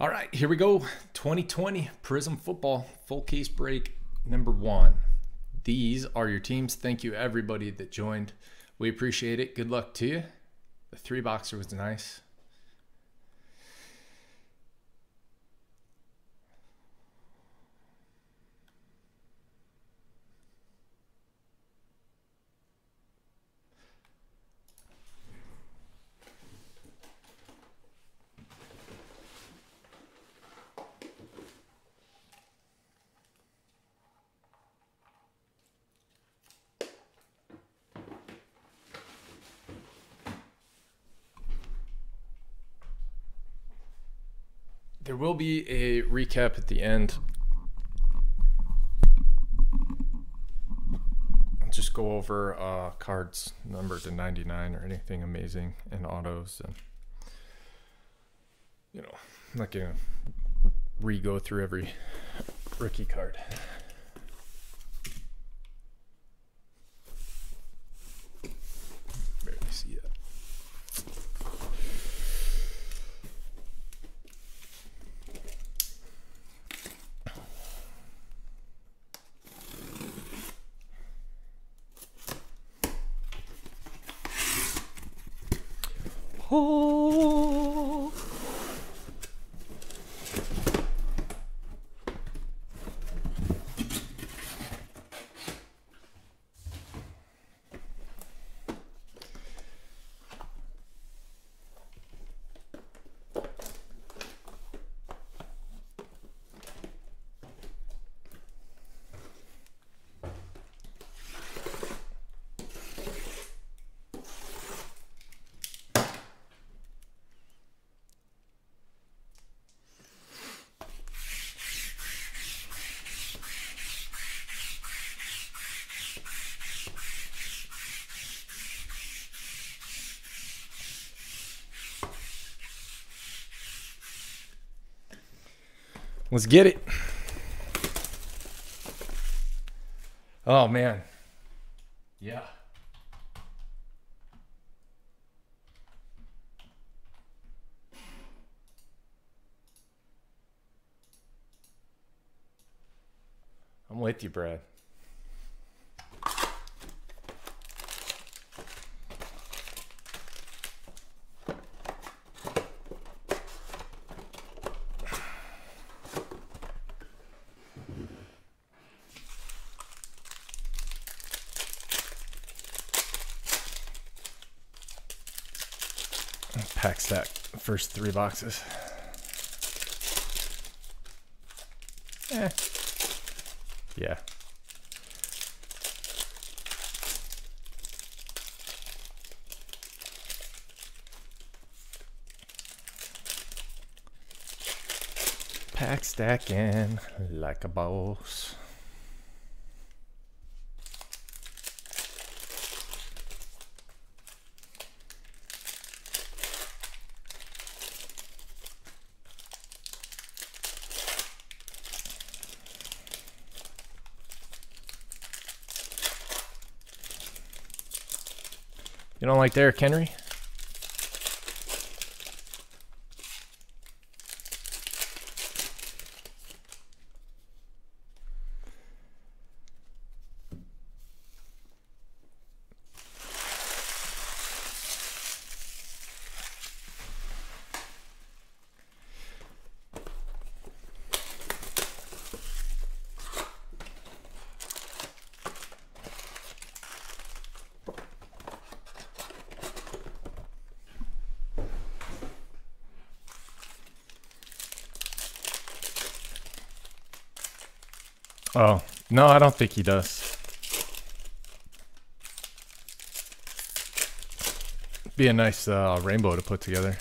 All right, here we go. 2020 Prizm Football full case break number one. These are your teams. Thank you, everybody that joined. We appreciate it. Good luck to you. The three boxer was nice. There will be a recap at the end. I'll just go over uh, cards numbered to 99 or anything amazing in autos and you know, I'm not gonna re-go through every rookie card. Barely see it. Oh. Let's get it. Oh man. Yeah. I'm with you, Brad. Pack stack first three boxes. Eh. Yeah. Pack stacking like a boss. You don't like Derrick Henry? Oh, no, I don't think he does. Be a nice uh, rainbow to put together.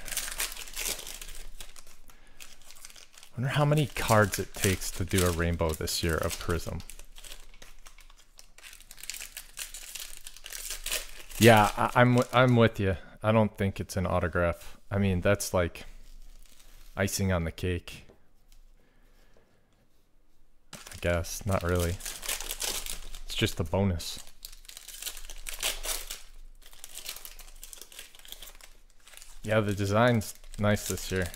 wonder how many cards it takes to do a rainbow this year of Prizm. Yeah, I, I'm I'm with you. I don't think it's an autograph. I mean, that's like icing on the cake. I guess not really. It's just a bonus. Yeah, the design's nice this year.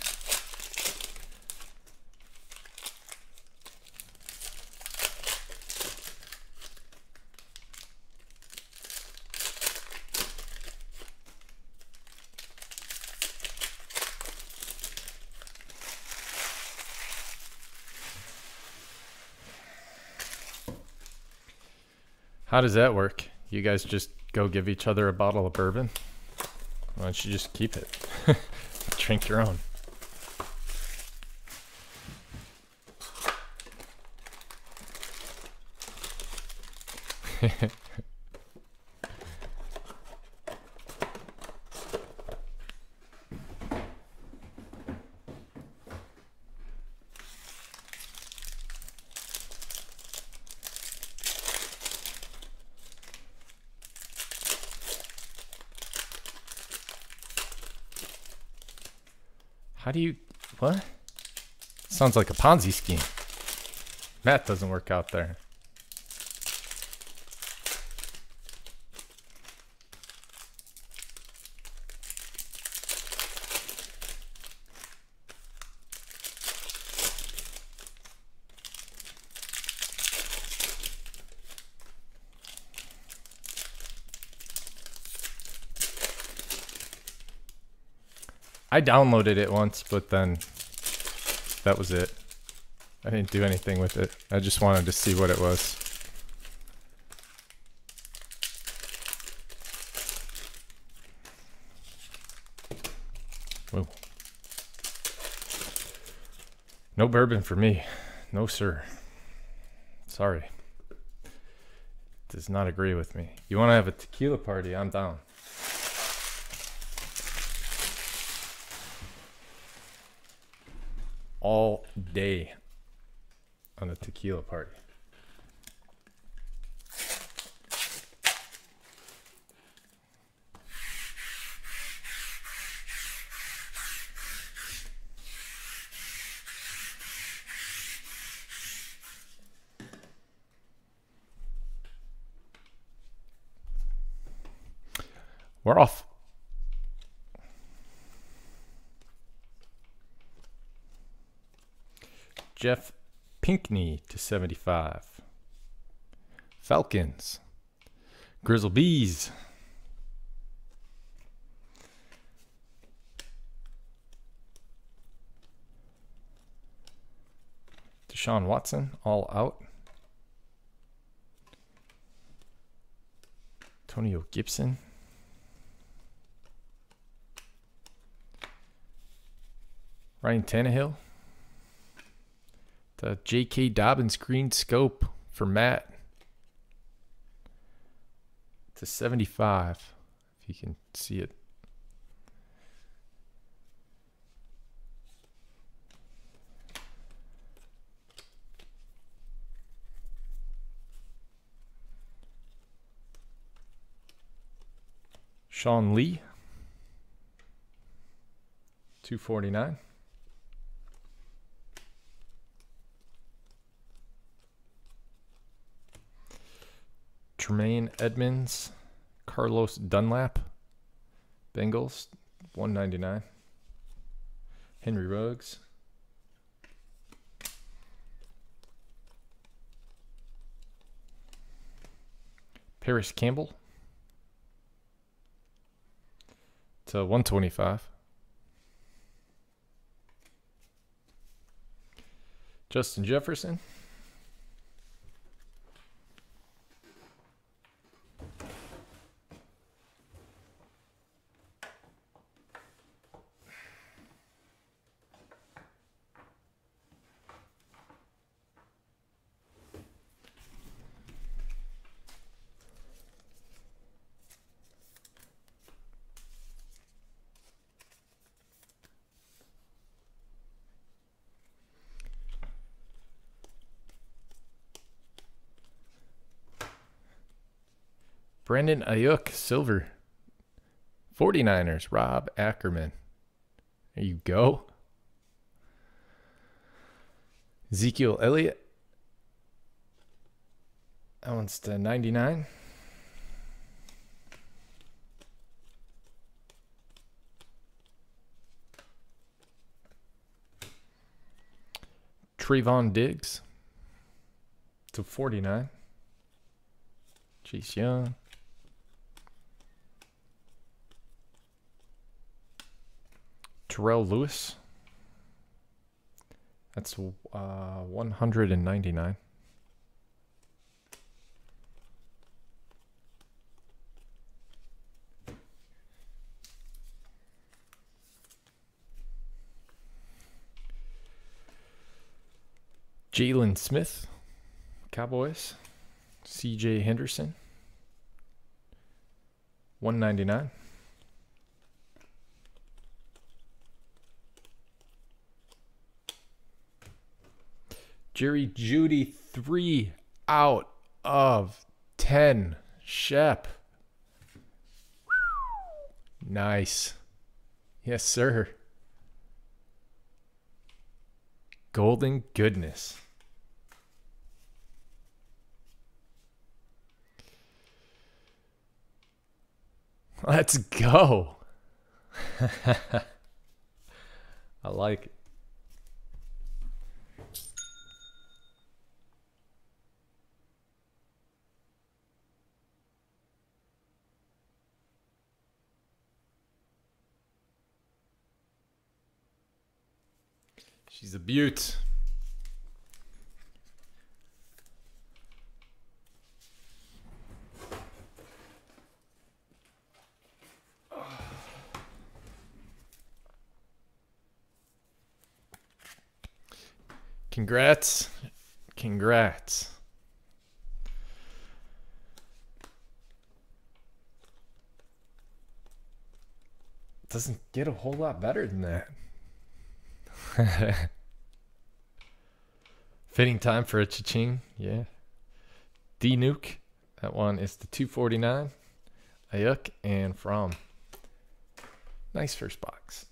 How does that work? You guys just go give each other a bottle of bourbon? Why don't you just keep it? Drink your own. How do you. What? Sounds like a Ponzi scheme. Math doesn't work out there. I downloaded it once, but then that was it. I didn't do anything with it. I just wanted to see what it was. Whoa. No bourbon for me. No, sir. Sorry. Does not agree with me. You want to have a tequila party? I'm down. all day on a tequila party. We're off Jeff Pinkney to 75. Falcons. Grizzle Bees. Deshaun Watson, all out. Antonio Gibson. Ryan Tannehill. The J.K. Dobbins green scope for Matt to 75, if you can see it. Sean Lee, 249. Tremaine Edmunds, Carlos Dunlap, Bengals, 199. Henry Ruggs. Parris Campbell to 125. Justin Jefferson. Brandon Aiyuk, silver. 49ers, Rob Ackerman. There you go. Ezekiel Elliott. That one's to 99. Trevon Diggs to 49. Chase Young. Terrell Lewis. That's uh, 199. Jalen Smith, Cowboys. CJ Henderson, 199. Jerry Jeudy, three out of 10. Shep. Nice. Yes, sir. Golden goodness. Let's go. I like it. She's a beaut. Congrats. Congrats. Doesn't get a whole lot better than that. Fitting time for a cha-ching, yeah. D Nuke, that one is the 249. Aiyuk and from. Nice first box.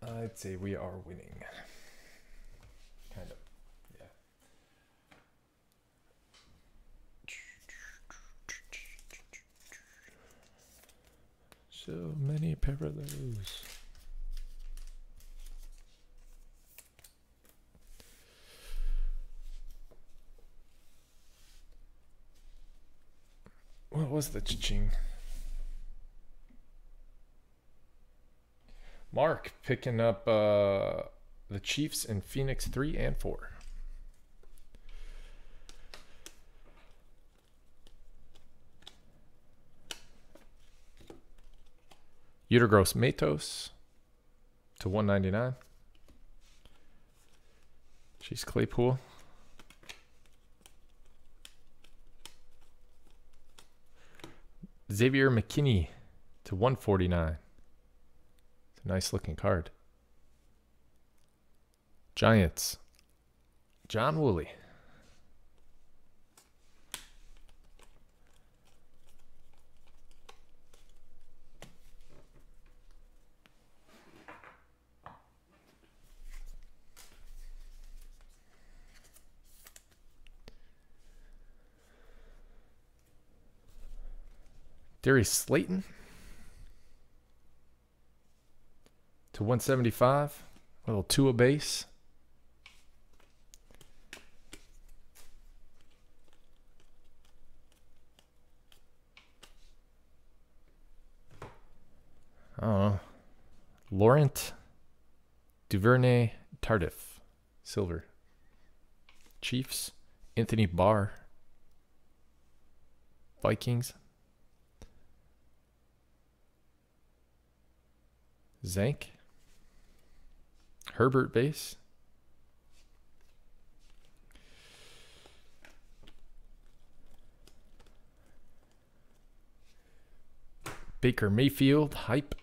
I'd say we are winning. Kind of, yeah. So many parallels. What was the ching? Mark picking up uh, the Chiefs in Phoenix 3 and 4. Yetur Gross-Matos to 199. Chase Claypool. Xavier McKinney to 149. It's a nice looking card. Giants. John Woolley. Darius Slayton to 175. A little Tua base. Oh, Laurent Duvernay Tardif, silver. Chiefs, Anthony Barr, Vikings, Zank. Herbert base. Baker Mayfield hype.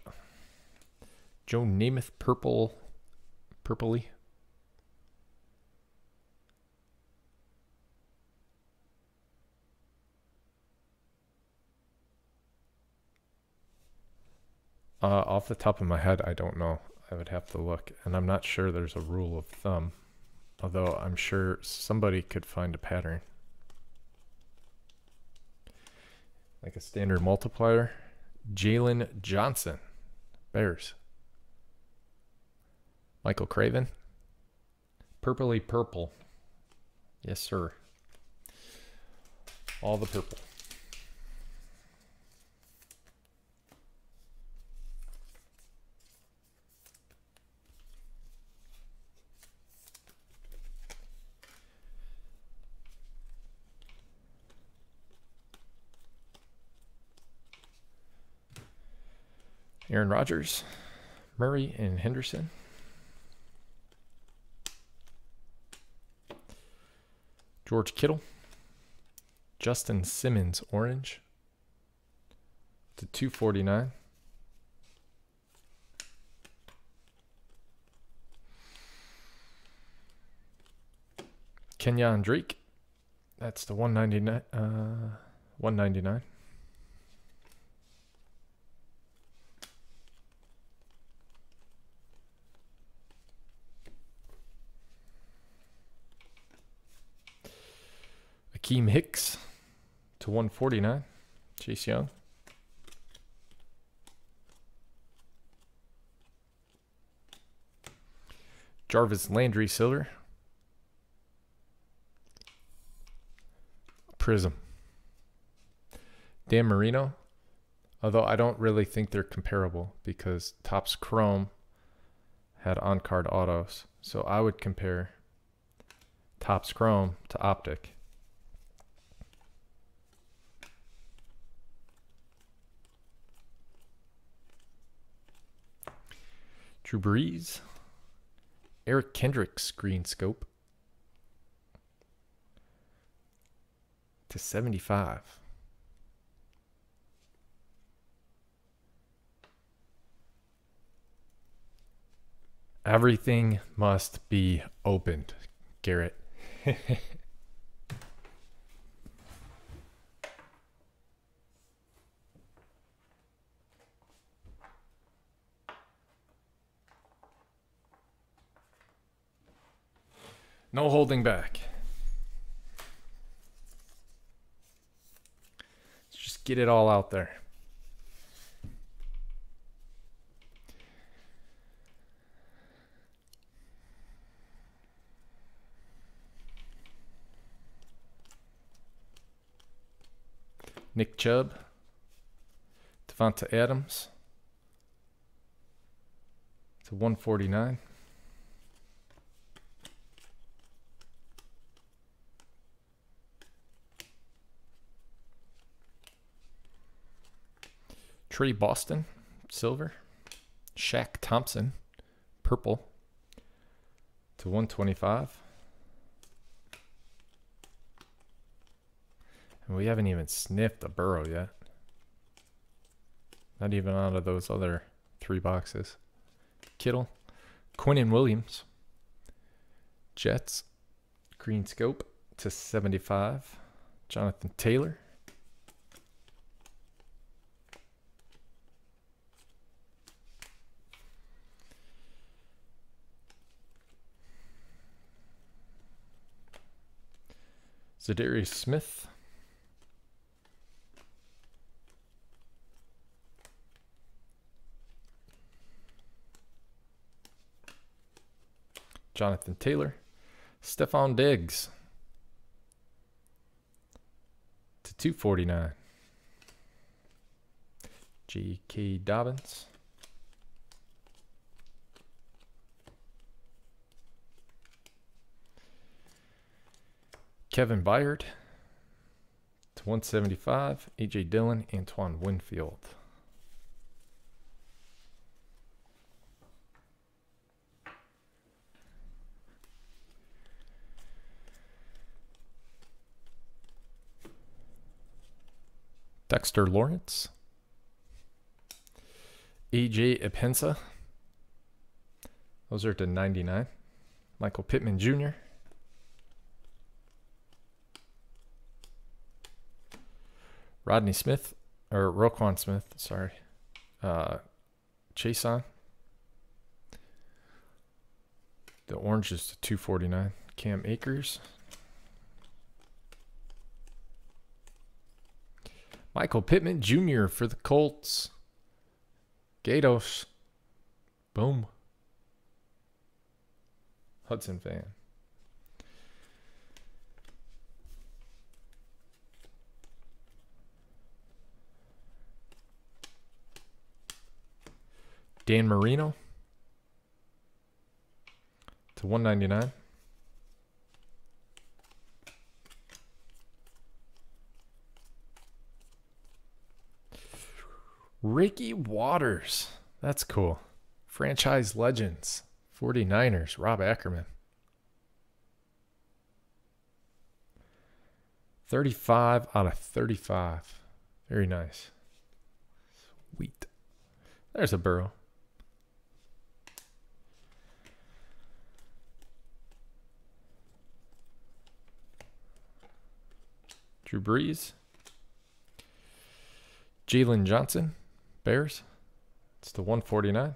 Joe Namath purple purpley. Uh, off the top of my head, I don't know. I would have to look, and I'm not sure there's a rule of thumb, although I'm sure somebody could find a pattern. Like a standard multiplier. Jaylon Johnson, Bears. Michael Craven. Purpley purple. Yes, sir. All the purple. Aaron Rodgers, Murray, and Henderson. George Kittle. Justin Simmons, orange. To 249. Kenyon Drake. That's the 199 uh 199. Akiem Hicks to 149. Chase Young. Jarvis Landry Silver. Prizm. Dan Marino. Although I don't really think they're comparable because Topps Chrome had on card autos. So I would compare Topps Chrome to Optic. Drew Brees. Eric Kendricks green scope to 75. Everything must be opened, Garrett. No holding back. Let's just get it all out there. Nick Chubb, Davante Adams to 149. Tre Boston, silver. Shaq Thompson, purple to 125. And we haven't even sniffed the Burrow yet. Not even out of those other three boxes. Kittle, Quinnen Williams, Jets, Green Scope to 75. Jonathan Taylor, Za'Darius Smith. Jonathan Taylor. Stefon Diggs. To 249. J.K. Dobbins. Kevin Byard to 175. AJ Dillon, Antoine Winfield. Dexter Lawrence. AJ Epenesa. Those are to 99. Michael Pittman Jr. Rodney Smith or Roquan Smith, sorry. Uh, Chason. The orange is to 249. Cam Akers. Michael Pittman Jr. for the Colts. Gatos. Boom. Hudson fan. Dan Marino to 199. Ricky Watters. That's cool. Franchise legends. 49ers. Rob Ackerman. 35 out of 35. Very nice. Sweet. There's a Burrow. Drew Brees. Jaylon Johnson, Bears. It's the 149.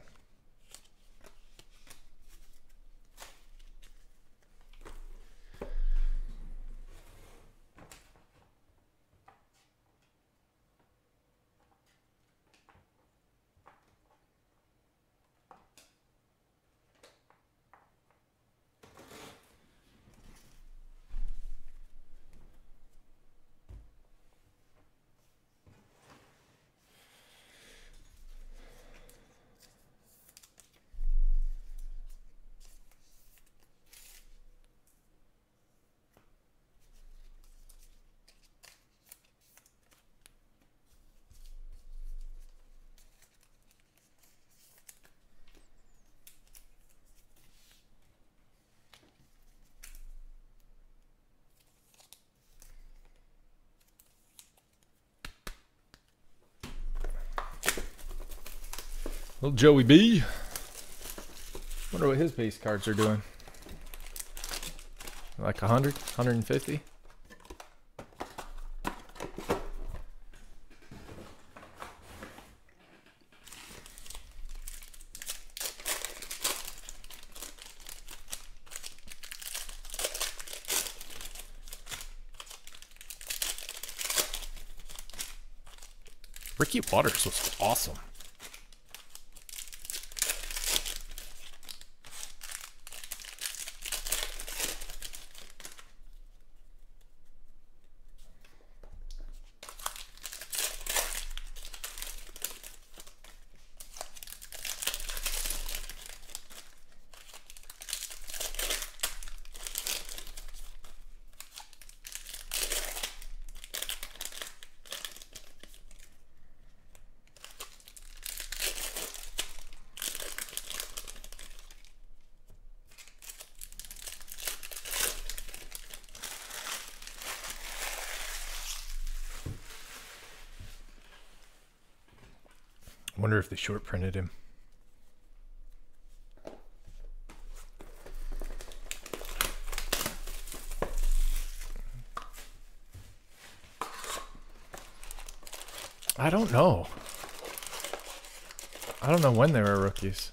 Little Joey B. Wonder what his base cards are doing. Like 100, 150? Ricky Watters was awesome. Wonder they short printed him. I don't know. I don't know when they were rookies.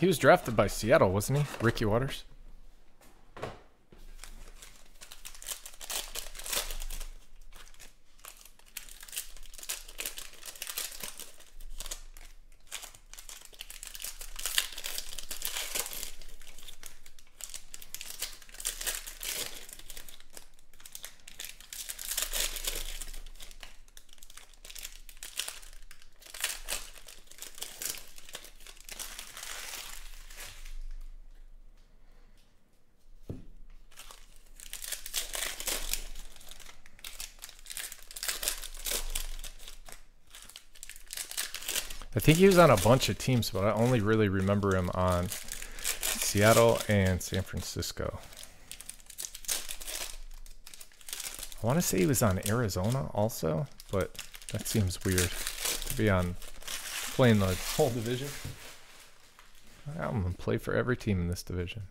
He was drafted by Seattle, wasn't he? Ricky Watters. Think he was on a bunch of teams, but I only really remember him on Seattle and San Francisco. I want to say he was on Arizona also, but that seems weird to be on playing the whole division. I'm going to play for every team in this division.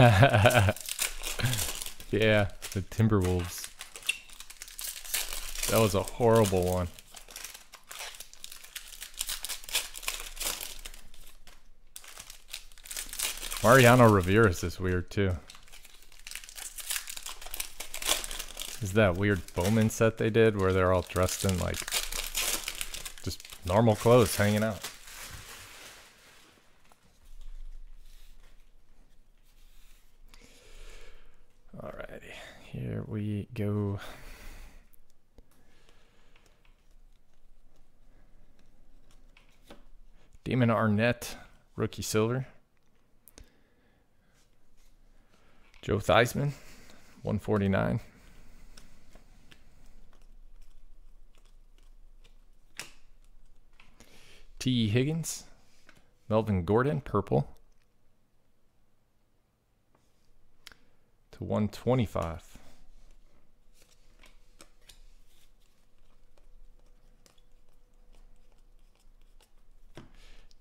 yeah, the Timberwolves. That was a horrible one. Mariano Rivera is weird too. Is that weird Bowman set they did where they're all dressed in like just normal clothes hanging out. Arnett, rookie silver. Joe Theismann, 149. T. Higgins, Melvin Gordon, purple. To 125.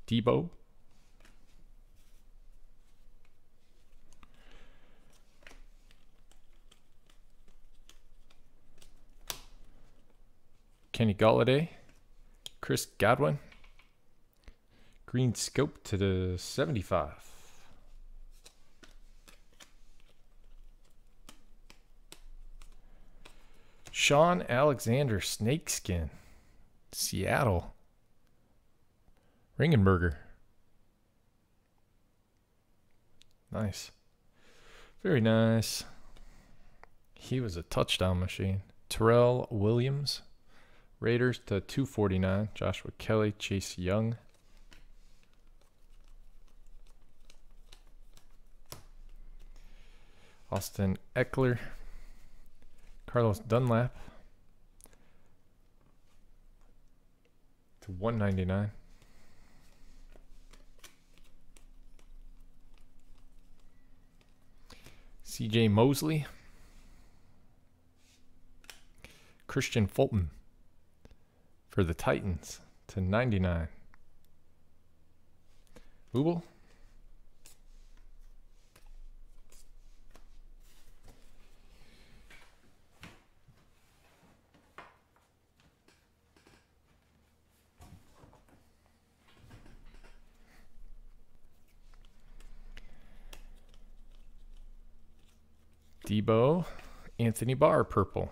Debo. Kenny Golladay, Chris Godwin, green scope to the 75. Shaun Alexander, snakeskin, Seattle. Ringenberger. Nice. Very nice. He was a touchdown machine. Tyrell Williams. Raiders to 249. Joshua Kelly, Chase Young. Austin Ekeler. Carlos Dunlap. To 199. CJ Mosley. Kristian Fulton for the Titans to 99. Booble. Debo, Anthony Barr, purple.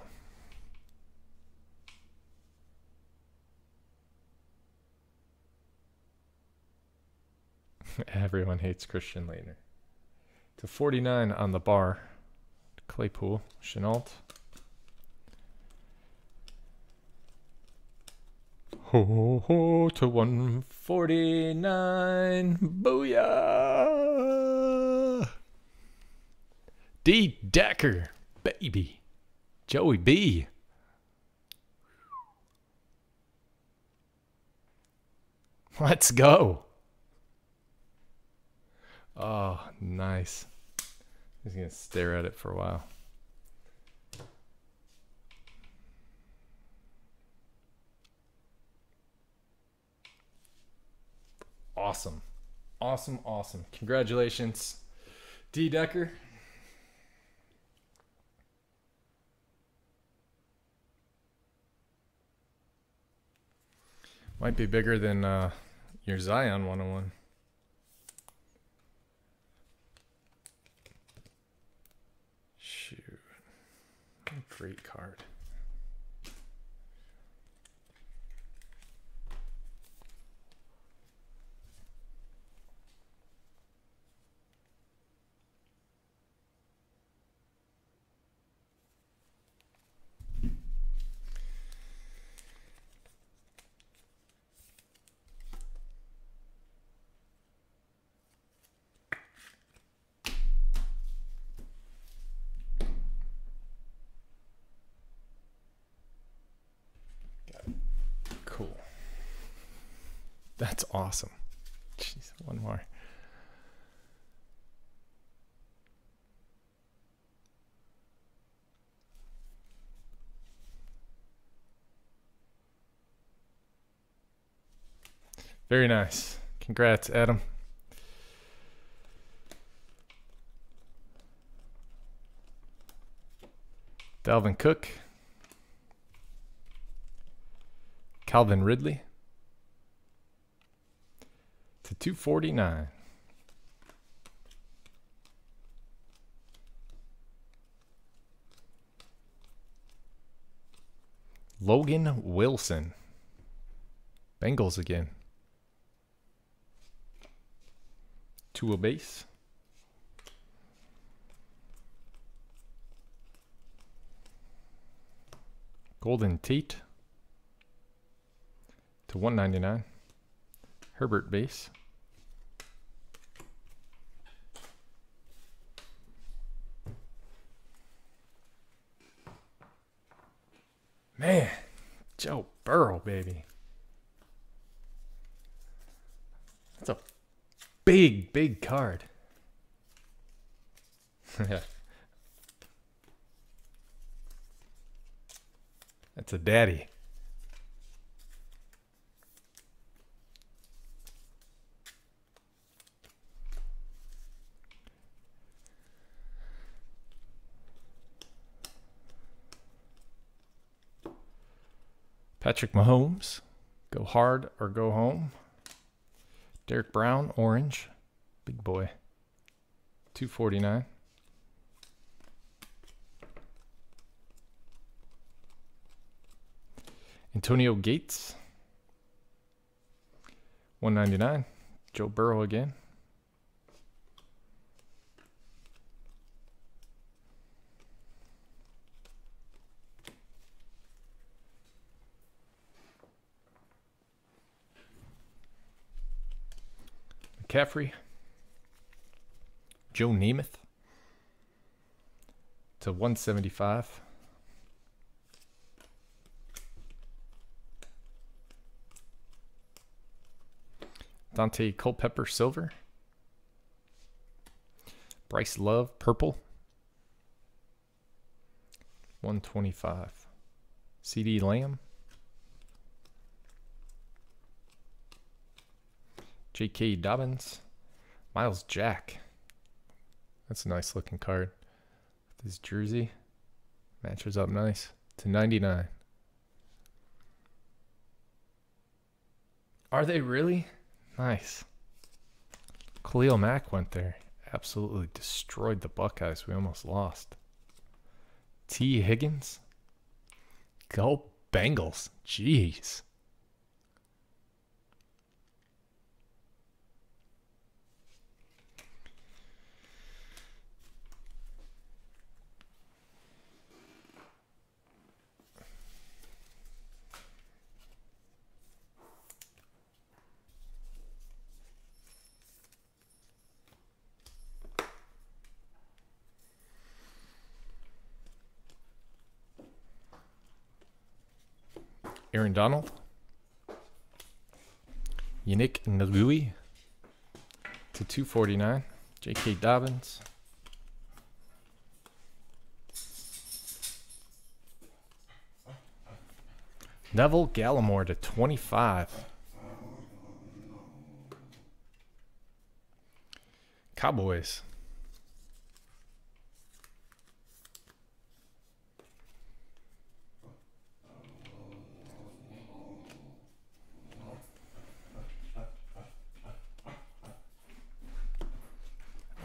Everyone hates Christian Laettner. To 49 on the bar. Claypool, Shenault. Ho ho to 149. Booyah! D Decker, baby. Joey B. Let's go. Oh, nice. He's going to stare at it for a while. Awesome. Awesome, awesome. Congratulations, D Decker. Might be bigger than uh, your Zion 101. Shoot. Great card. Cool. That's awesome. Jeez, one more. Very nice. Congrats, Adam. Dalvin Cook. Calvin Ridley to 249. Logan Wilson. Bengals again. To a base. Golden Tate to 199. Herbert base. Man, Joe Burrow, baby. That's a big, big card. That's a daddy. Patrick Mahomes, go hard or go home. Derrick Brown, orange, big boy, 249. Antonio Gates, 199. Joe Burrow again. McCaffrey. Joe Namath to 175. Daunte Culpepper silver. Bryce Love purple. 125. CeeDee Lamb. J.K. Dobbins. Myles Jack. That's a nice looking card. This jersey matches up nice to 99. Are they really? Nice. Khalil Mack went there. Absolutely destroyed the Buckeyes. We almost lost. T. Higgins. Go Bengals. Jeez. Aaron Donald. Yannick Ngakoue to 249. J.K. Dobbins. Neville Gallimore to 25. Cowboys.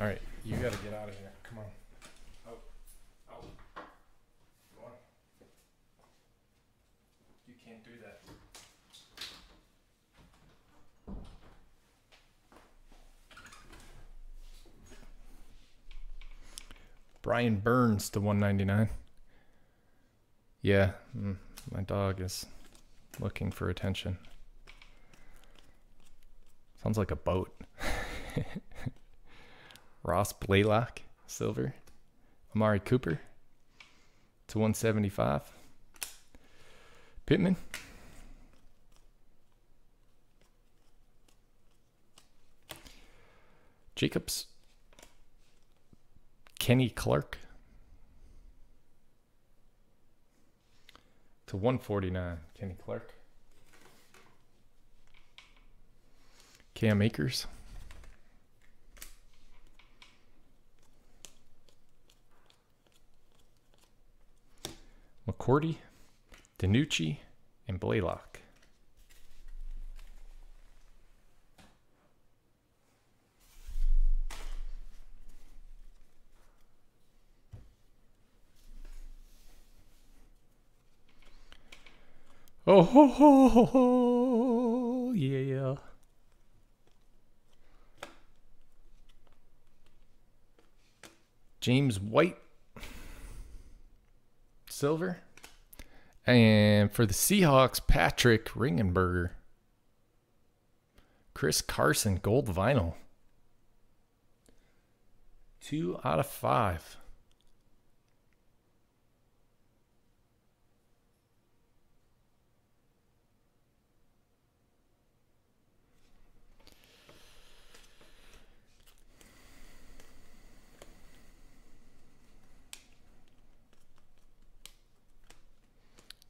All right, you got to get out of here. Come on. Out. Out. Go on. You can't do that. To 199. Yeah, mm, my dog is looking for attention. Sounds like a boat. Ross Blacklock, silver. Amari Cooper to 175. Pittman. Jacobs. Kenny Clark to 149. Kenny Clark. Cam Akers. McCourty, Danucci, and Blacklock. Oh, ho, ho, ho, ho. yeah. James White, silver. And for the Seahawks, Patrick Ringenberger. Chris Carson, gold vinyl. Two out of five.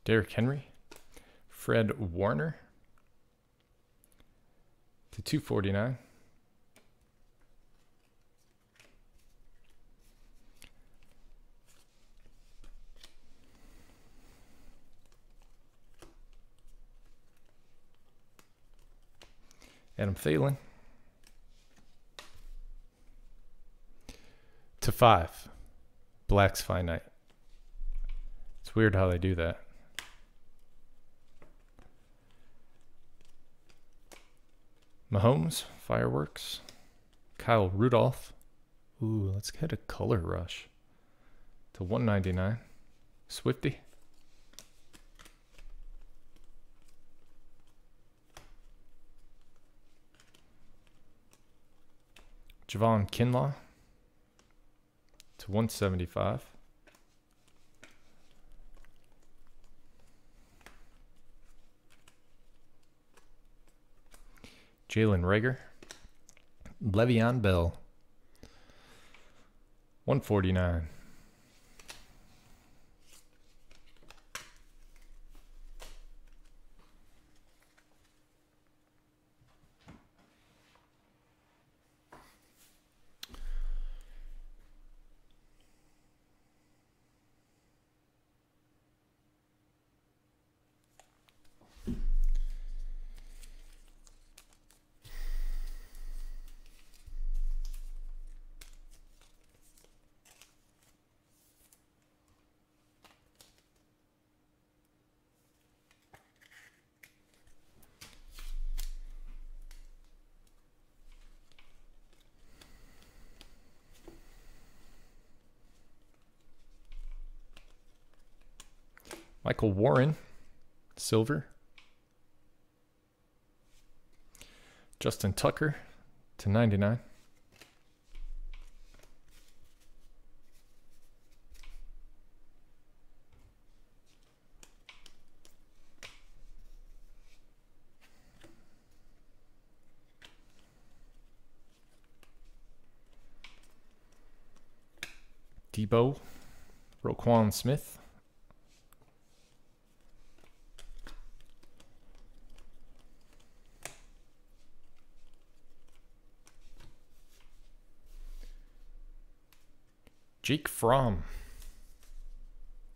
Derrick Henry, Fred Warner to 249. Adam Thielen to five. Black's finite. It's weird how they do that. Mahomes, fireworks. Kyle Rudolph. Ooh, let's get a color rush to 199. Swifty. Javon Kinlaw to 175. Jalen Reagor, Le'Veon Bell, 149. Michael Warren, silver. Justin Tucker to 99. Deebo, Roquan Smith. Jake Fromm.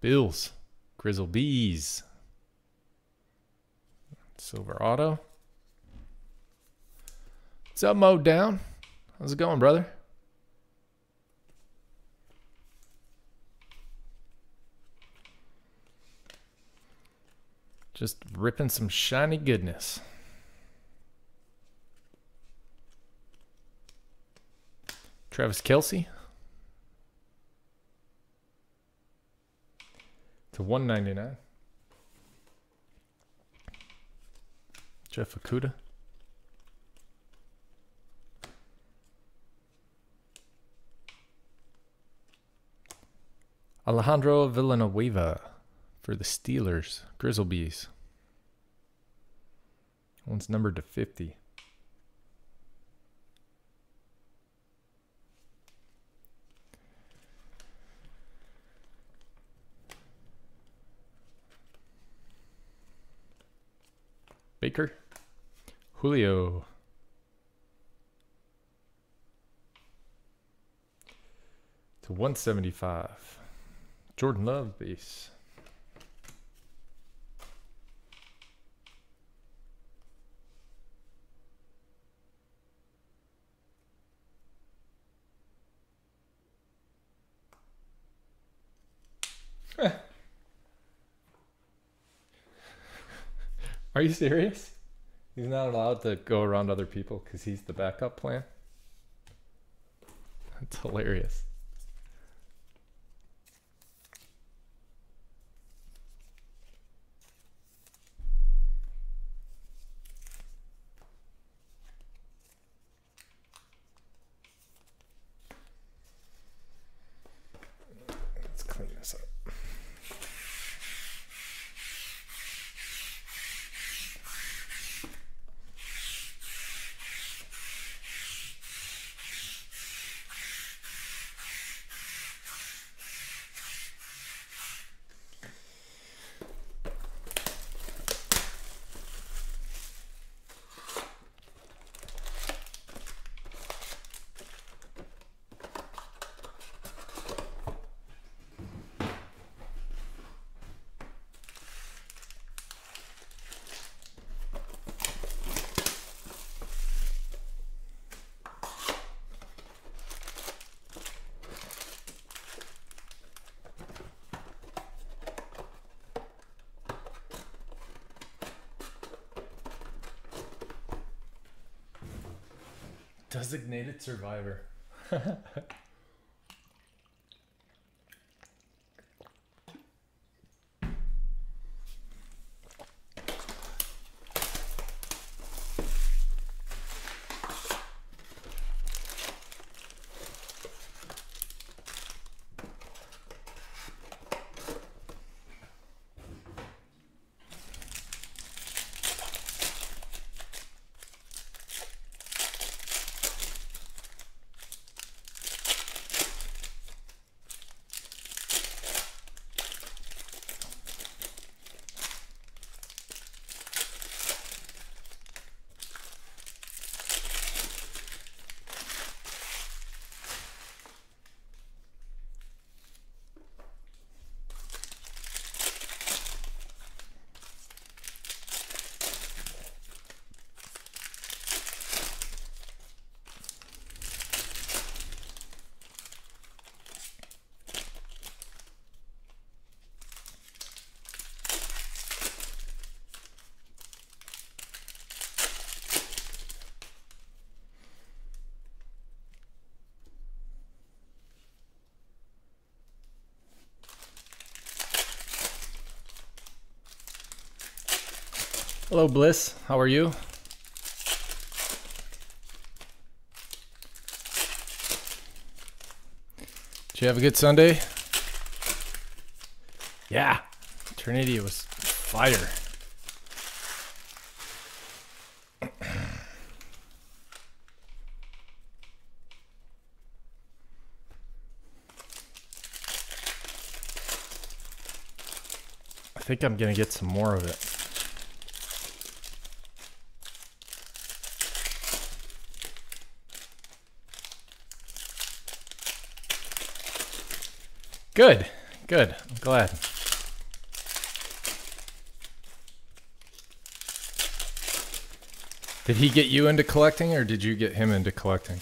Bills. Grizzle Bees. Silver Auto. What's up, Mo Down? How's it going, brother? Just ripping some shiny goodness. Travis Kelce. To 199. Jeff Okudah. Alejandro Villanueva for the Steelers. Grizzlebees. One's numbered to 50. Baker. Julio. To 175. Jordan Love base. Are you serious? He's not allowed to go around other people because he's the backup plan? That's hilarious. Designated survivor. Hello, Bliss. How are you? Did you have a good Sunday? Yeah. Trinity was fire. I think I'm going to get some more of it. Good, good. I'm glad. Did he get you into collecting or did you get him into collecting?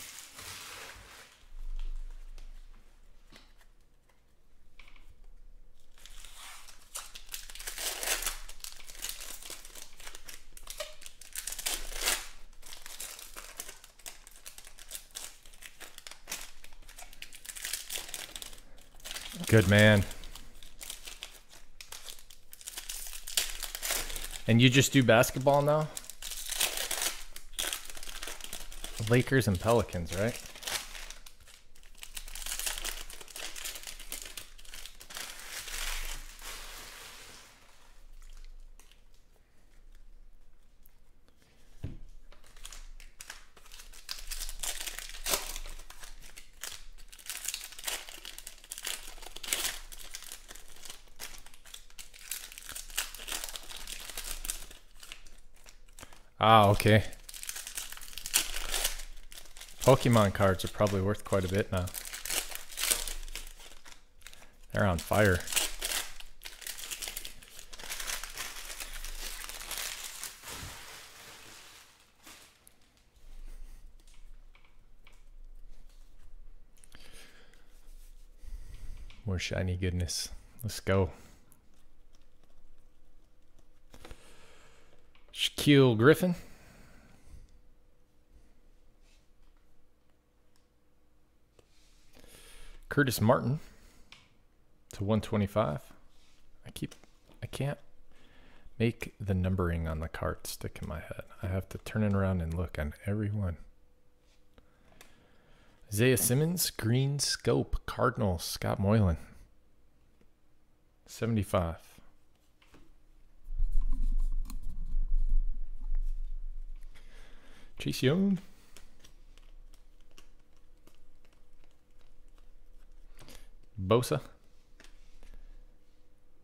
Good man. And you just do basketball now? Lakers and Pelicans, right? Okay. Pokemon cards are probably worth quite a bit now. They're on fire. More shiny goodness. Let's go. Shaquill Griffin. Curtis Martin to 125. I keep I can't make the numbering on the card stick in my head. I have to turn it around and look on every one. Isaiah Simmons, Green Scope, Cardinals, Scott Moylan. 75. Chase Young. Bosa.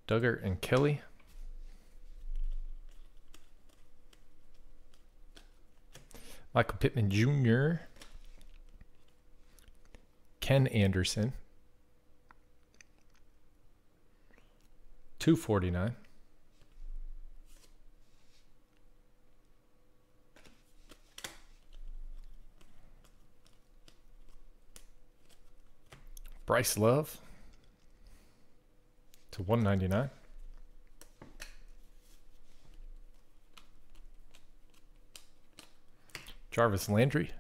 Duggar and Kelly. Michael Pittman Jr. Ken Anderson. 249. Bryce Love to 199. Jarvis Landry.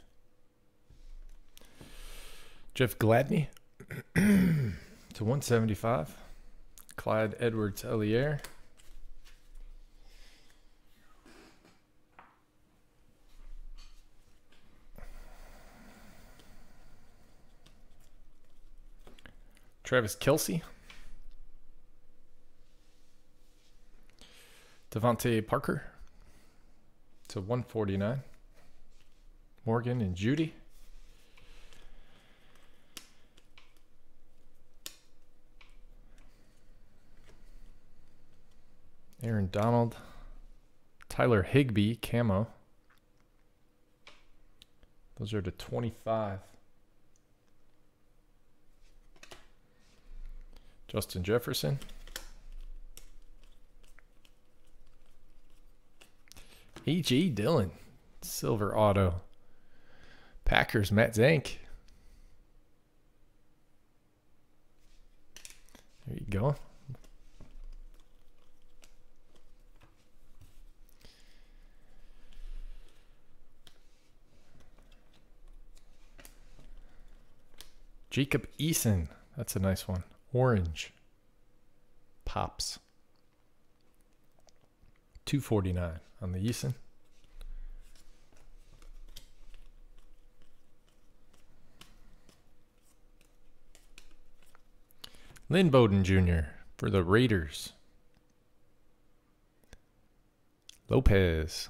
Jeff Gladney to 175. Clyde Edwards-Helaire. Travis Kelce. DeVante Parker to 149. Morgan and Jeudy. Aaron Donald. Tyler Higbee, camo. Those are to 25. Justin Jefferson. AJ Dillon, silver auto. Packers, Matt Zank. There you go. Jacob Eason. That's a nice one. Orange. Pops. 249 on the Eason. Lynn Bowden Jr. for the Raiders. Lopez.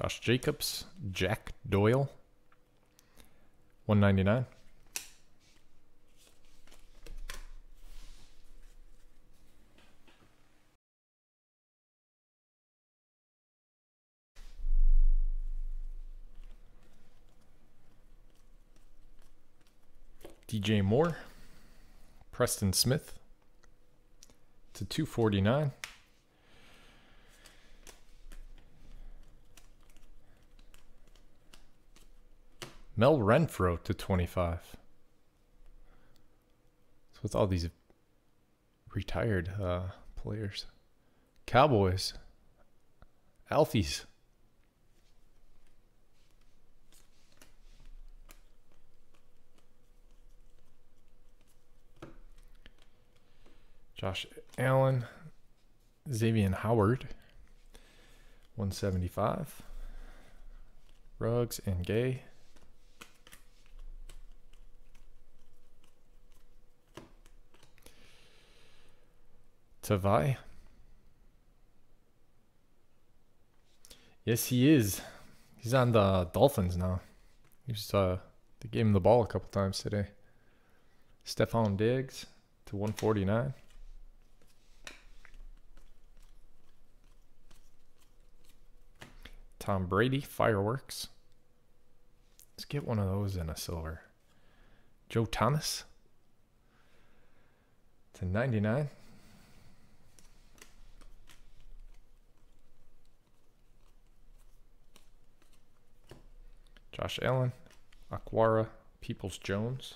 Josh Jacobs, Jack Doyle. 199. DJ Moore, Preston Smith to 249. Mel Renfro to 25. So with all these retired uh, players. Cowboys. Alfies. Josh Allen, Xavier Howard, 175. Ruggs and Gay. Tavai. Yes, he is. He's on the Dolphins now. He's uh, they gave him the ball a couple times today. Stefon Diggs to 149. Tom Brady, fireworks. Let's get one of those in a silver. Joe Thomas to 99. Josh Allen, Aquara, Peoples Jones.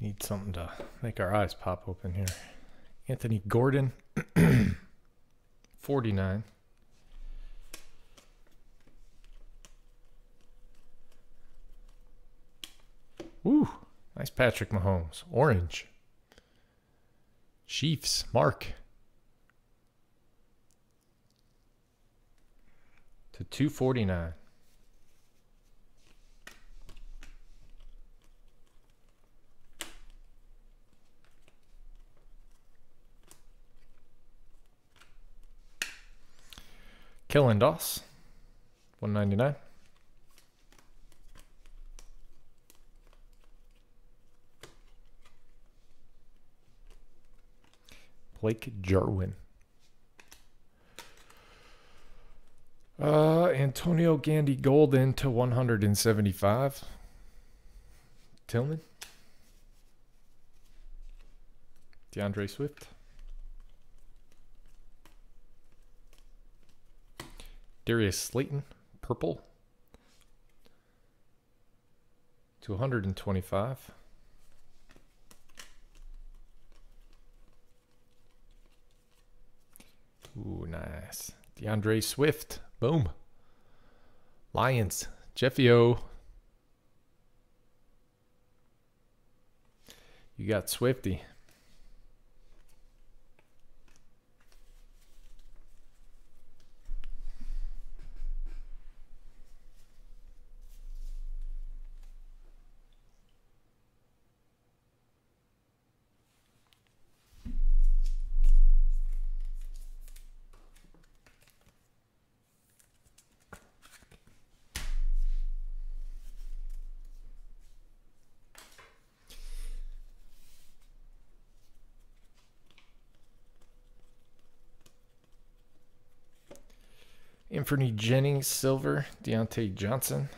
Need something to make our eyes pop open here. Anthony Gordon, 49. Ooh, nice Patrick Mahomes. Orange. Chiefs, Mark. To 249. Keelan Doss. 199. Blake Jarwin. Uh, Antonio Gandy Golden to 175. Tillman. DeAndre Swift. Darius Slayton, purple. To 125. Ooh, nice. DeAndre Swift. Boom. Lions. Jeffy O. You got Swifty. Anthony Jennings, silver. Diontae Johnson.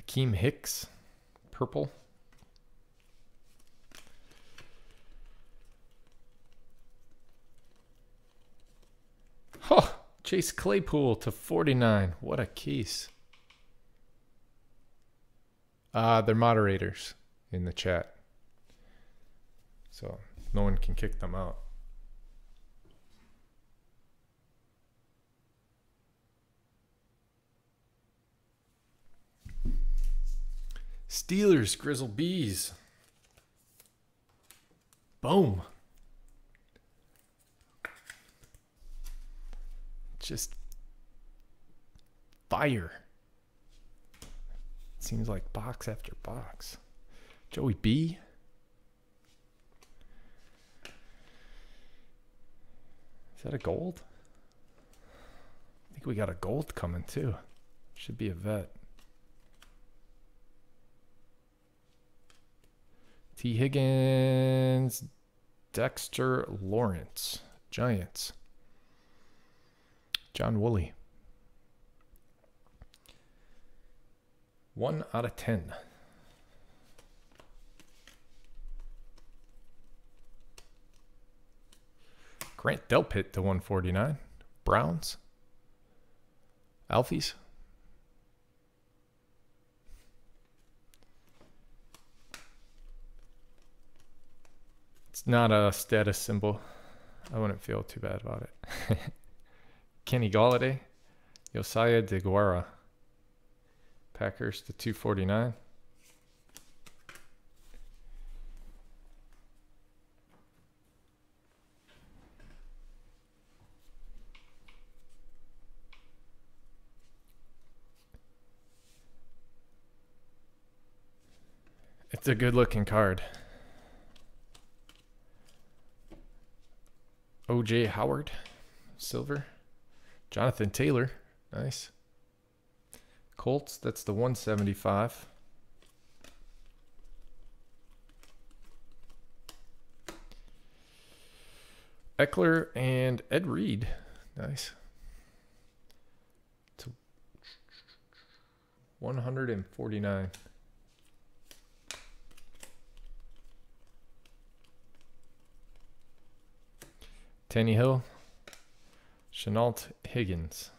Akiem Hicks, purple. Oh, Chase Claypool to 49. What a case. Uh, they're moderators in the chat. So no one can kick them out. Steelers, Grizzle Bees. Boom. Just fire. Seems like box after box. Joey B. Is that a gold? I think we got a gold coming too. Should be a vet. T. Higgins, Dexter Lawrence, Giants. John Woolley. One out of ten. Grant Delpit to 149. Browns. Alfies. It's not a status symbol. I wouldn't feel too bad about it. Kenny Golladay. Josiah DeGuara. Packers to 249. a good looking card. OJ Howard, silver. Jonathan Taylor, nice. Colts, that's the 175. Ekeler and Ed Reed, nice. 149. Tanny Hill. Shenault Higgins.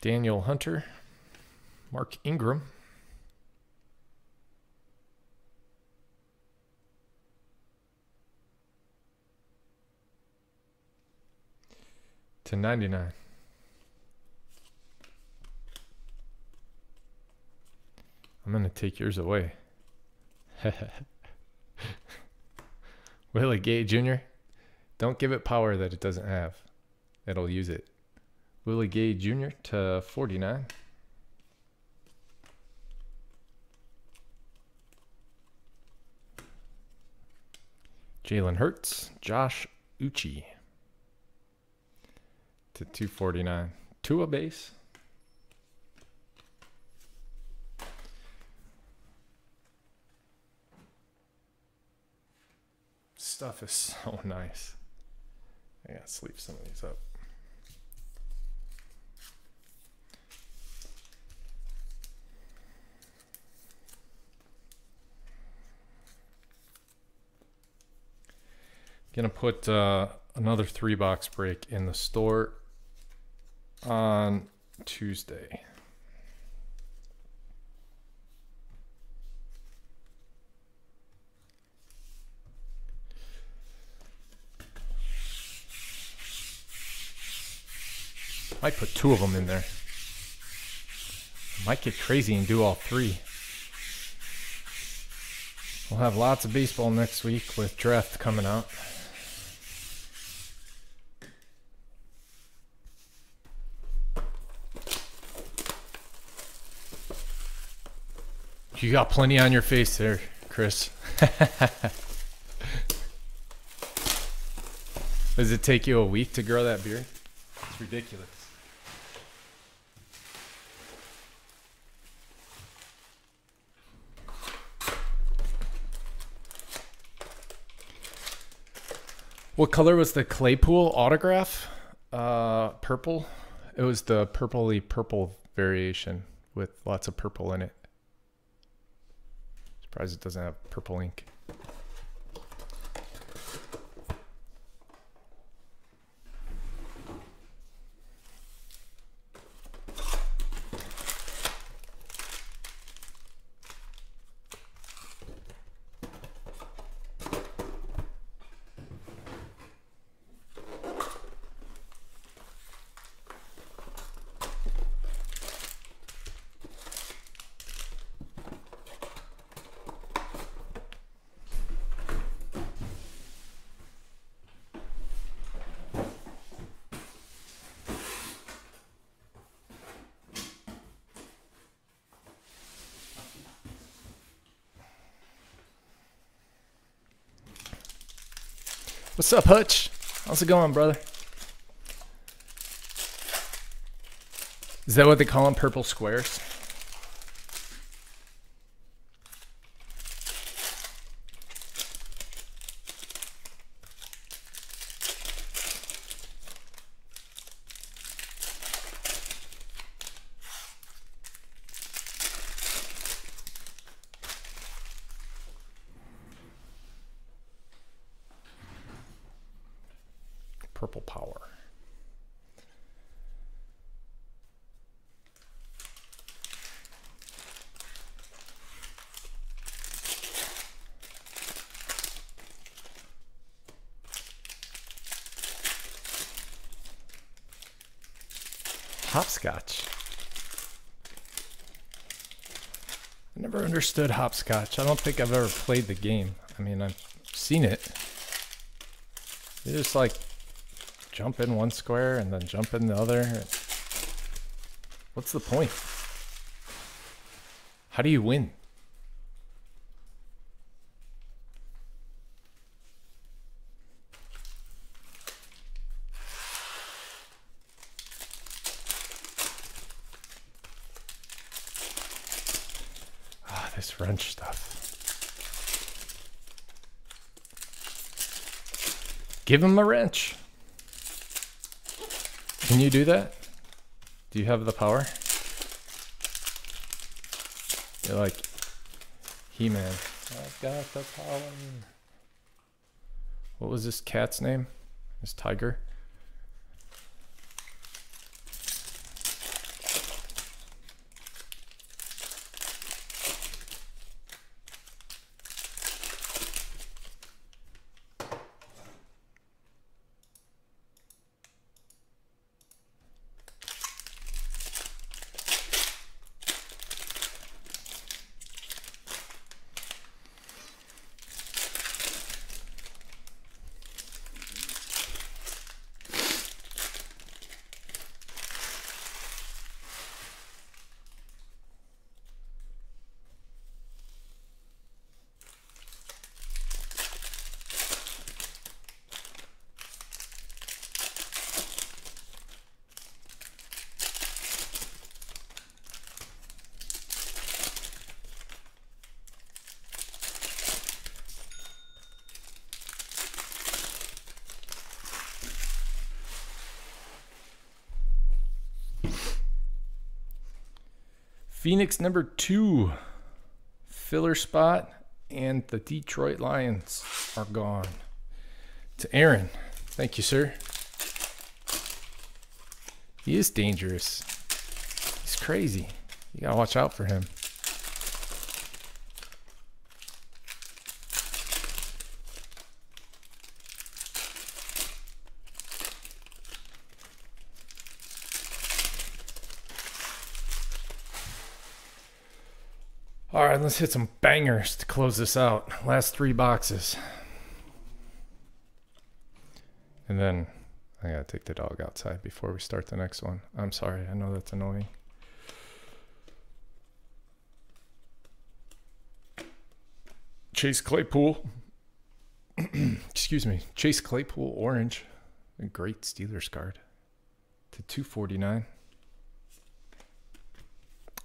Danielle Hunter. Mark Ingram. To 99. I'm going to take yours away. Willie Gay Jr. Don't give it power that it doesn't have. It'll use it. Willie Gay Jr. to 49. Jalen Hurts, Josh Uche to 249. Tua base. Stuff is so nice. I gotta sleep some of these up. Gonna put uh, another three box break in the store on Tuesday. Might put two of them in there. Might get crazy and do all three. We'll have lots of baseball next week with draft coming out. You got plenty on your face there, Chris. Does it take you a week to grow that beard? It's ridiculous. What color was the Claypool autograph? Uh, purple. It was the purpley purple variation with lots of purple in it. Surprised it doesn't have purple ink. What's up, Hutch? How's it going, brother? Is that what they call them? Purple squares? Purple power. Hopscotch. I never understood hopscotch. I don't think I've ever played the game. I mean, I've seen it. You just like jump in one square and then jump in the other. What's the point? How do you win? Ah, this wrench stuff. Give him a wrench. Can you do that? Do you have the power? You're like He-Man. I've got the power. What was this cat's name? This tiger? Phoenix number two, filler spot, and the Detroit Lions are gone. To Aaron, thank you, sir. He is dangerous. He's crazy. You gotta watch out for him. Let's hit some bangers to close this out. Last three boxes. And then I gotta take the dog outside before we start the next one. I'm sorry, I know that's annoying. Chase Claypool. Excuse me. Chase Claypool orange. A great Steelers card. To 249.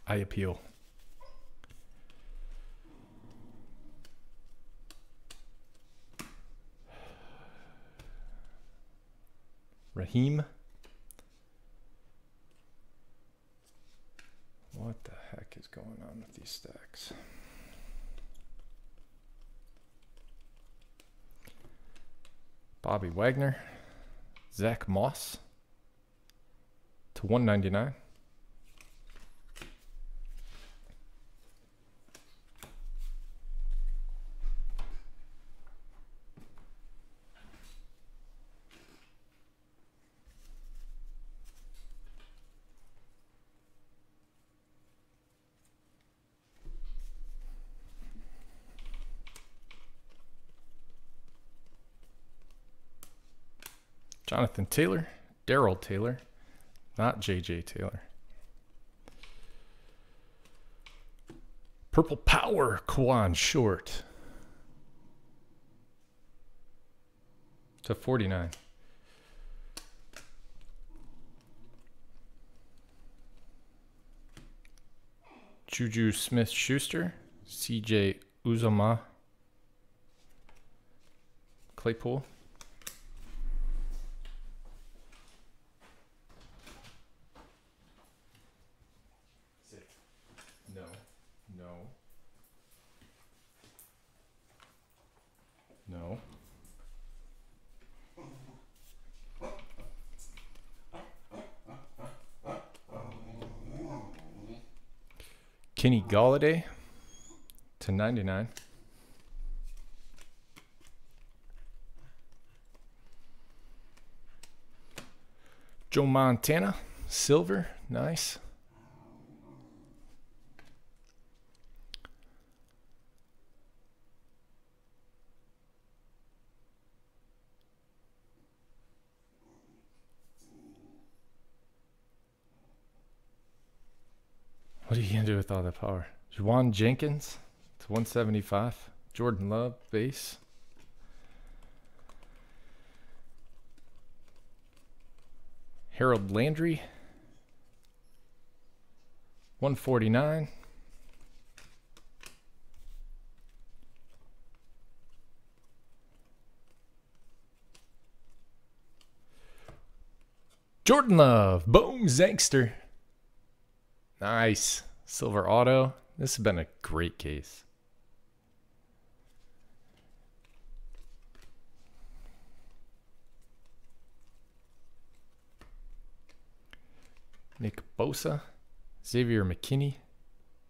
I appeal. What the heck is going on with these stacks? Bobby Wagner, Zach Moss to 199. Jonathan Taylor, Darrell Taylor, not JJ Taylor. Purple Power, Kawann Short. To 49. Juju Smith Schuster, CJ Uzomah, Claypool. No, no, no. Kenny Golladay to 99. Joe Montana, silver, nice. With all that power? Juwan Jenkins to 175. Jordan Love base. Harold Landry 149. Jordan Love. Boom, Zangster. Nice. Silver auto. This has been a great case. Nick Bosa, Xavier McKinney.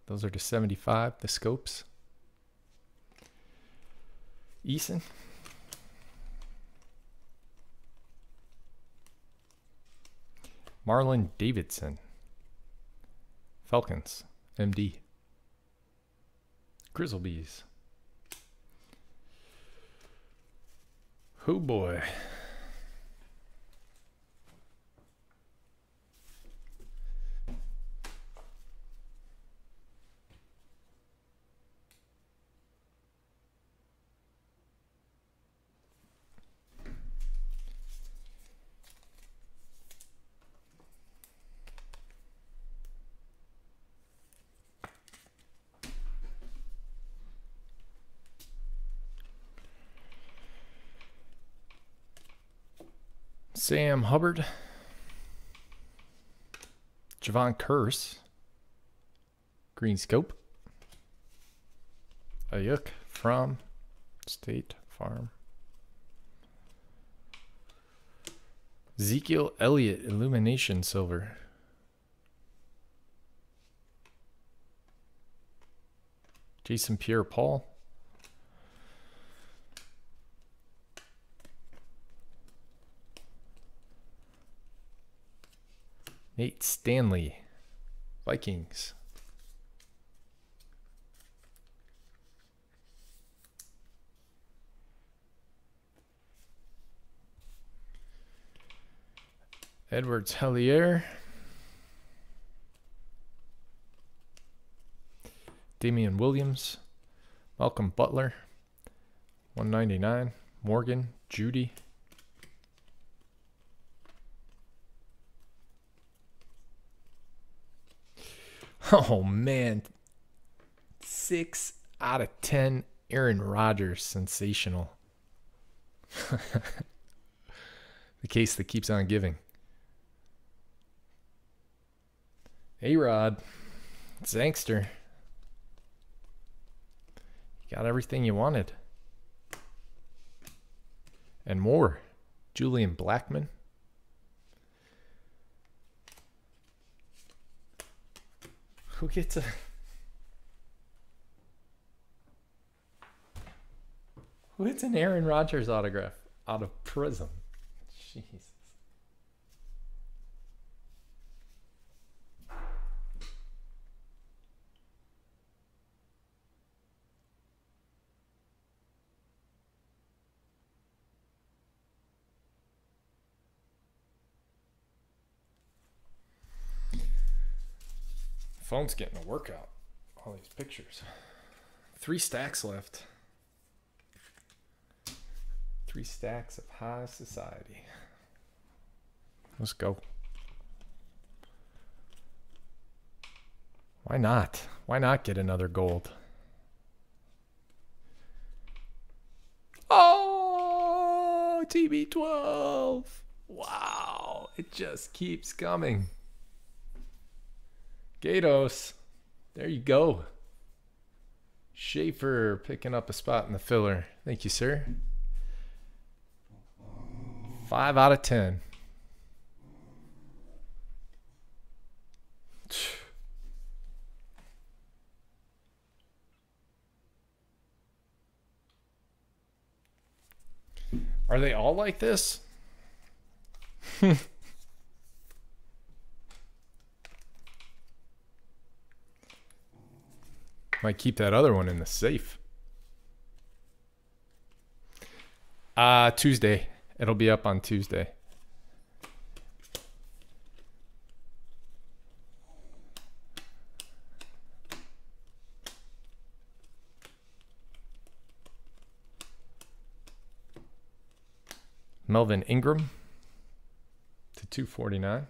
Those are to 75, the scopes. Eason. Marlon Davidson. Falcons, MD. Grizzlebees. Oh boy. Sam Hubbard. Javon Curse. Green Scope. Aiyuk from State Farm. Ezekiel Elliott Illumination Silver. Jason Pierre Paul. Nate Stanley, Vikings. Edwards Hellier. Damien Williams. Malcolm Butler. 199. Morgan. Jeudy. Oh man. Six out of ten Aaron Rodgers. Sensational. the case that keeps on giving. Hey Rod. Zangster. You got everything you wanted. And more. Julian Blackmon. Who gets a. Who gets an Aaron Rodgers autograph out of Prizm? Jeez. Phone's getting a workout. All these pictures. Three stacks left. Three stacks of high society. Let's go. Why not? Why not get another gold? Oh, TB12. Wow. It just keeps coming. Gatos. There you go. Schaefer picking up a spot in the filler. Thank you, sir. Five out of ten. Are they all like this? Might keep that other one in the safe. Uh Tuesday. It'll be up on Tuesday. Melvin Ingram to 249.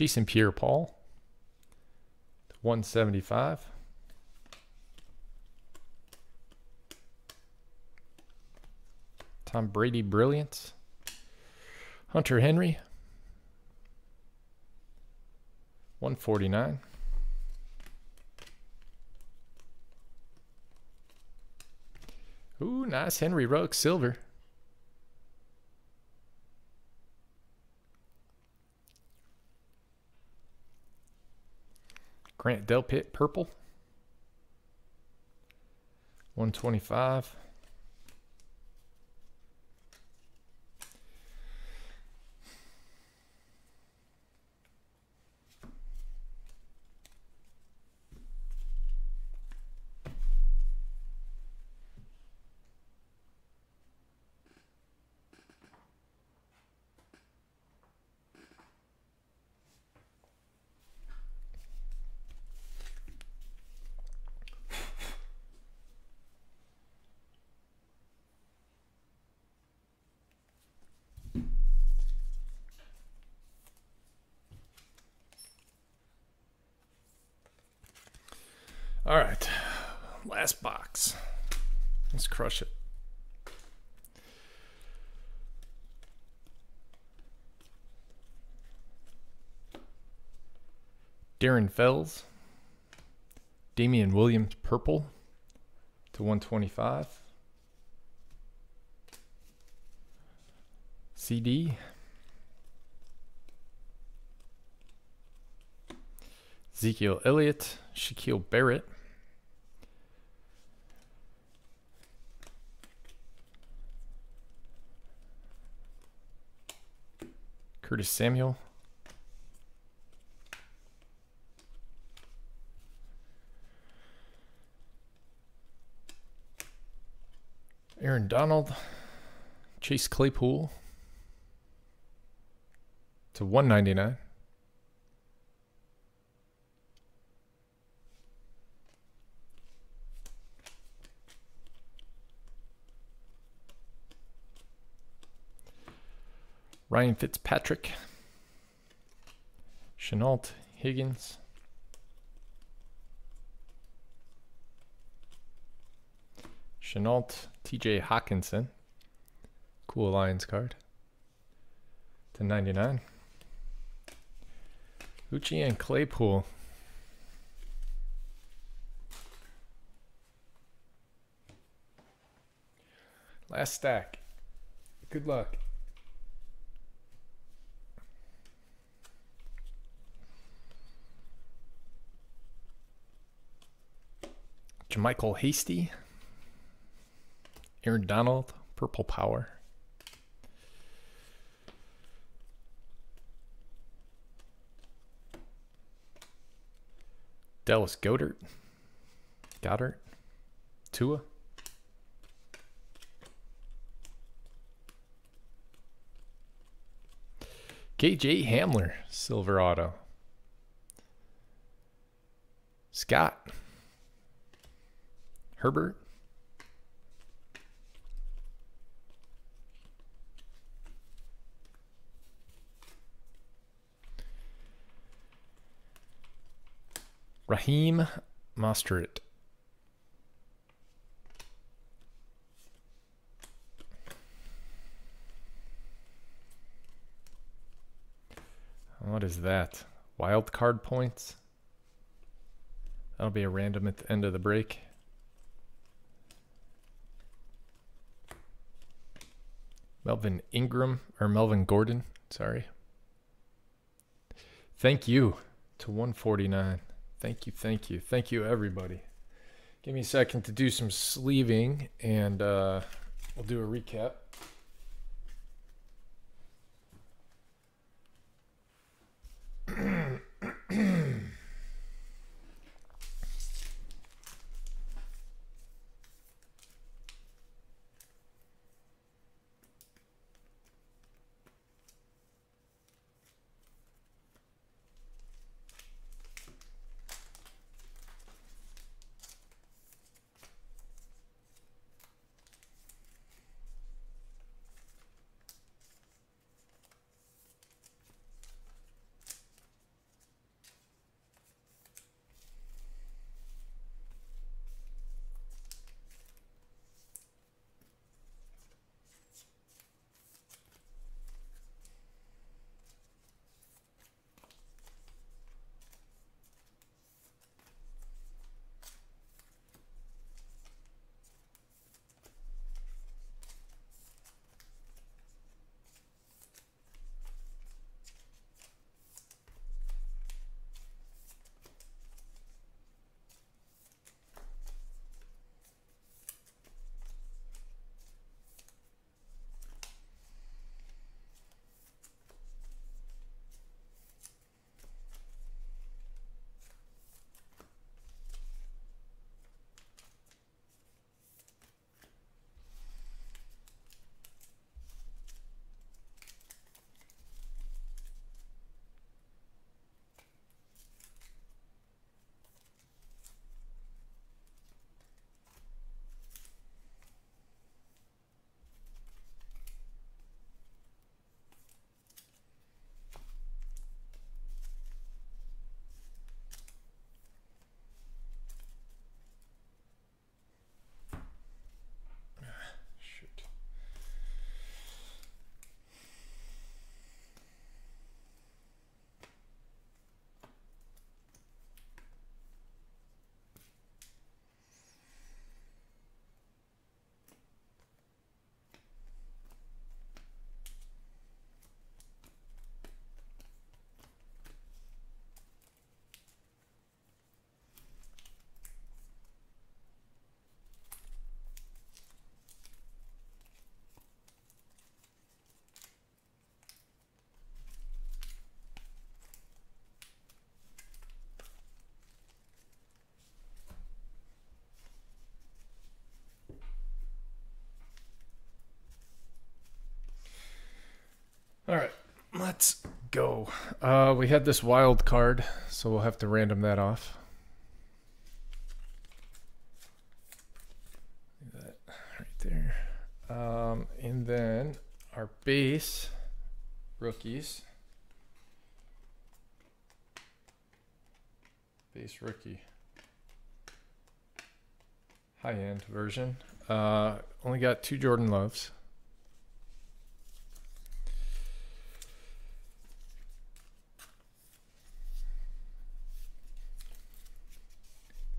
Jason Pierre Paul. 175. Tom Brady Brilliance. Hunter Henry. 149. Ooh, nice Henry Ruggs silver. Grant Delpit purple. 125. All right. Last box. Let's crush it. Darren Fells. Damien Williams purple to 125. CD. Ezekiel Elliott, Shaquil Barrett. Curtis Samuel. Aaron Donald. Chase Claypool. To 199. Ryan Fitzpatrick, Shenault Higgins, Shenault TJ Hockenson. cool Lions card to 99. Uche and Claypool. Last stack. Good luck. JaMycal Hasty, Aaron Donald, Purple Power. Dallas Goedert, Goddard, Tua. KJ Hamler, Silver Auto. Scott. Herbert. Raheem Mostert. What is that? Wild card points? That'll be a random at the end of the break. Melvin Ingram or Melvin Gordon, sorry. Thank you to 149. Thank you, thank you, thank you, everybody. Give me a second to do some sleeving and uh, we'll do a recap. Go. Uh, we had this wild card, so we'll have to random that off. That right there. Um, and then our base rookies. Base rookie. High end version. Uh, only got two Jordan Loves.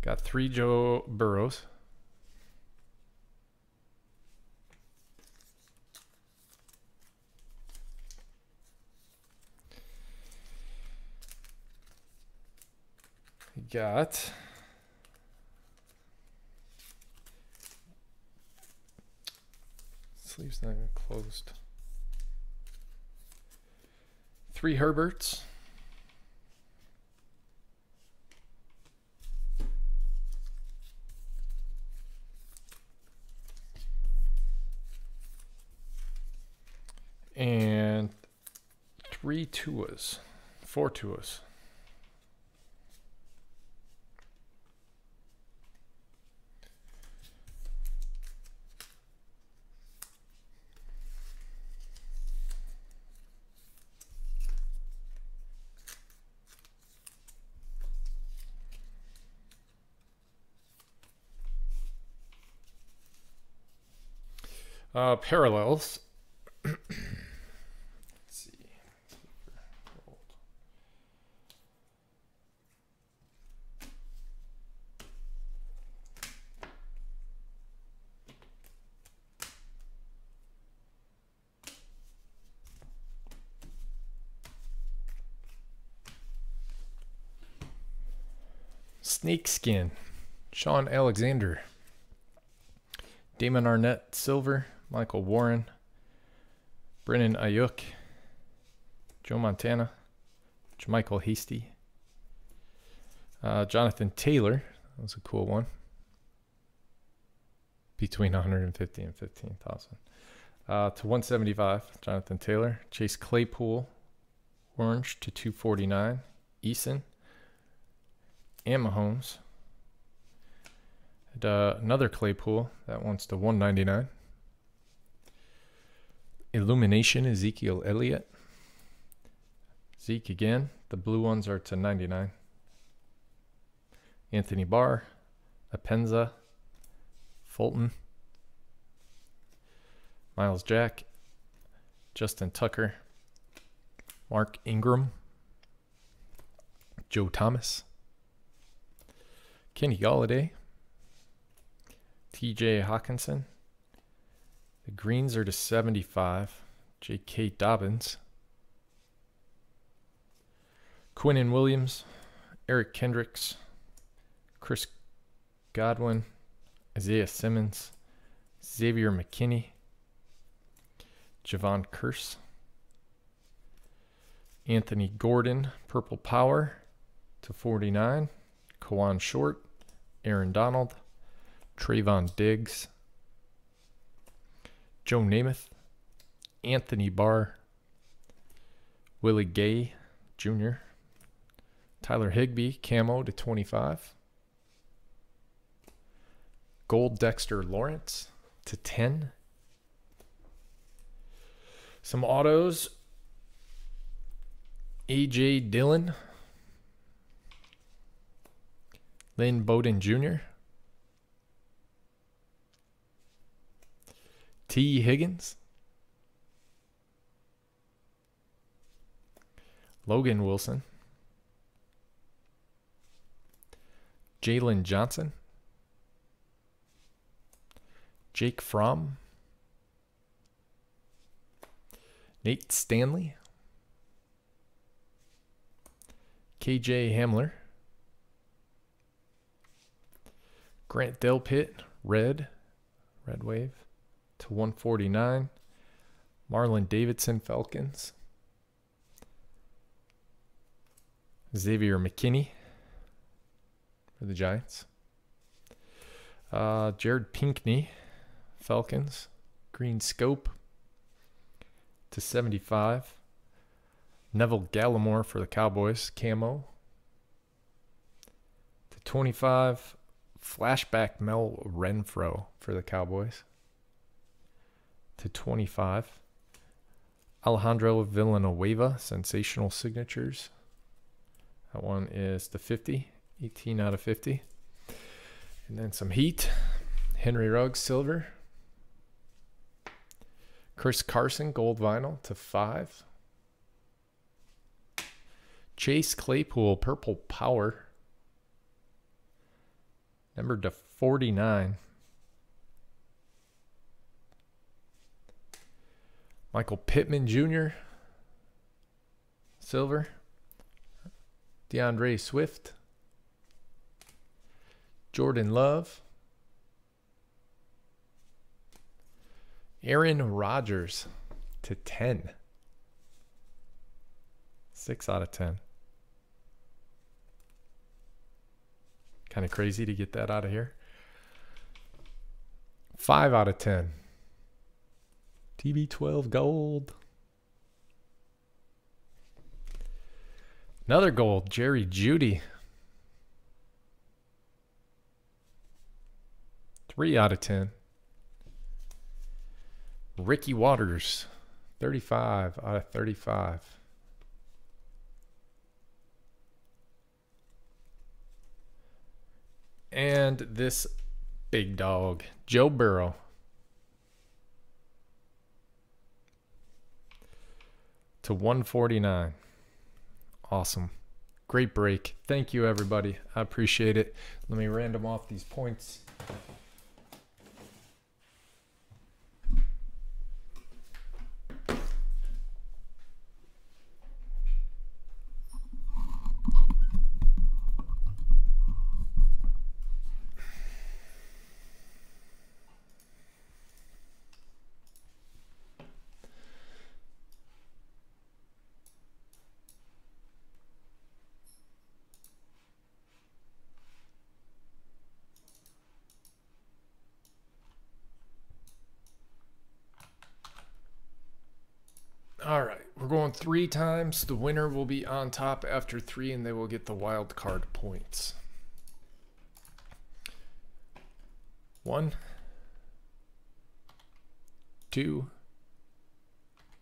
Got three Joe Burrows. got sleeve's not even closed. Three Herberts. And three Tuas. Four Tuas. Uh, parallels. Snake skin. Shaun Alexander. Damon Arnette Silver. Michael Warren, Brandon Aiyuk, Joe Montana, Michael Hasty, uh, Jonathan Taylor. That was a cool one. Between 150 and 15,000. Uh, to 175, Jonathan Taylor. Chase Claypool, orange to 249. Eason and Mahomes. And, uh, another Claypool. That one's to 199. Illumination, Ezekiel Elliott. Zeke again. The blue ones are to 99. Anthony Barr, Epenesa, Fulton, Myles Jack, Justin Tucker, Mark Ingram, Joe Thomas, Kenny Golladay, TJ Hockenson. the greens are to 75. J.K. Dobbins. Quinnen Williams. Eric Kendricks. Chris Godwin. Isaiah Simmons. Xavier McKinney. Javon Curse. Anthony Gordon. Purple Power to 49. Kawann Short. Aaron Donald. Trevon Diggs. Joe Namath, Anthony Barr, Willie Gay Jr., Tyler Higbee, camo to 25. Gold Dexter Lawrence to 10. Some autos. AJ Dillon. Lynn Bowden Jr. T. Higgins. Logan Wilson. Jaylon Johnson. Jake Fromm. Nate Stanley. KJ Hamler. Grant Delpit, red, red wave to 149. Marlon Davidson Falcons. Xavier McKinney for the Giants. Uh, Jared Pinkney, Falcons. Green Scope to 75. Neville Gallimore for the Cowboys, camo. To 25, flashback Mel Renfro for the Cowboys. To 25, Alejandro Villanueva, sensational signatures. That one is the 50, 18 out of 50. And then some heat. Henry Ruggs, silver. Chris Carson, gold vinyl to five. Chase Claypool, purple power. Number to 49. Michael Pittman Jr., silver. DeAndre Swift. Jordan Love. Aaron Rodgers to 10. 6 out of 10. Kind of crazy to get that out of here. 5 out of 10. TB12 gold. Another gold, Jerry Jeudy. 3 out of 10. Ricky Watters, 35 out of 35. And this big dog, Joe Burrow. To 149. Awesome. Great break. Thank you, everybody. I appreciate it. Let me random off these points. All three times. The winner will be on top after three, and they will get the wild card points. One, two,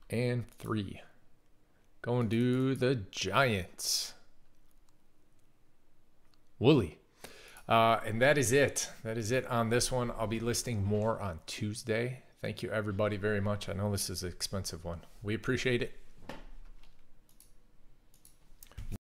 and three. Going to the Giants. Wooly. Uh, and that is it. That is it on this one. I'll be listing more on Tuesday. Thank you, everybody, very much. I know this is an expensive one. We appreciate it.